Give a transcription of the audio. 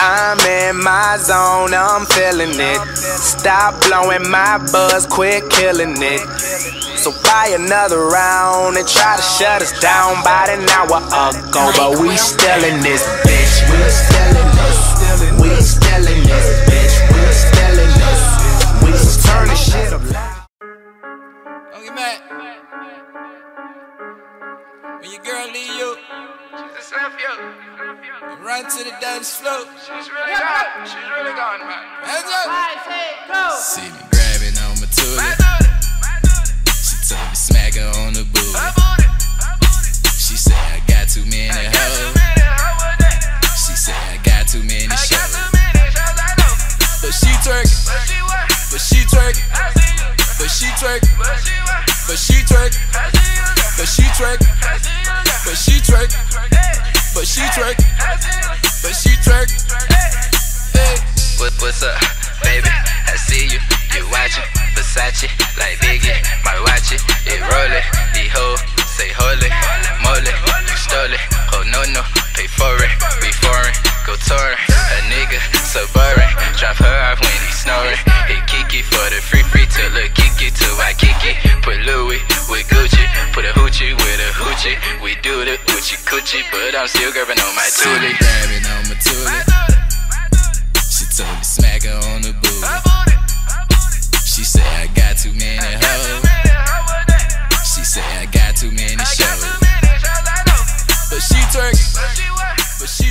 in my zone, I'm feeling it. Stop blowing my buzz, quit killing it. So buy another round and try to shut us down about an hour ago. But we still in this bitch. We still in this. We still in this bitch. We still in this. We turn this shit up loud. Don't get mad. When your girl leave you, She's a you. you run to the dance floor. She's really gone. She's really gone, man. Hands up. Five, six, go. See me grabbing on my I toilet. know it. I know it. She told me smack her on the booty. bought it. I bought. She said I got too many I got too hoes. many. How was that? She said I got too many shows. too many shows. I know. But she twerking, But she what? but she twerking, I see you. but she twerking, But she what? but she twerking, but she twerking, I but she twerking. Hey. What, what's up, baby? I see you, you watching Versace like Biggie, might watch it, it rollin'. These hoes say holy, moly, you stole it. Oh no no, pay for it, we foreign, go touring. A nigga suburban, drop her off when he snoring. Hit Kiki for the free free till look Kiki to Waikiki. Put Louis with Gucci, We do the coochie, but I'm still grabbing on my See me toolie. grabbing on my I toilet. know it. I know it. She told me smack her on the I booty. bought it. I bought it. She said I got too many I got too hoes. many. How was that? She said I got too many shows. too many shows. I know. But she twerking, But she